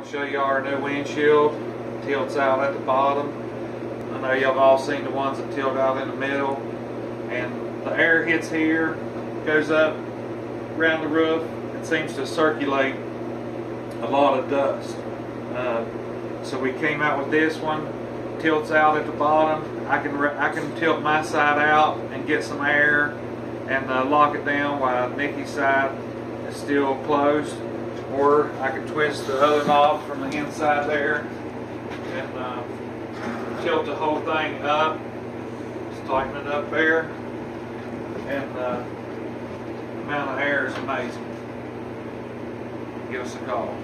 going to show you our new windshield. Tilts out at the bottom. I know y'all have all seen the ones that tilt out in the middle. And the air hits here, goes up around the roof, and seems to circulate a lot of dust. Uh, so we came out with this one. Tilts out at the bottom. I can I can tilt my side out and get some air and uh, lock it down while Nikki's side is still closed. Or I can twist the other knob from the inside there and uh, tilt the whole thing up. Just tighten it up there. And uh, the amount of air is amazing. Give us a call.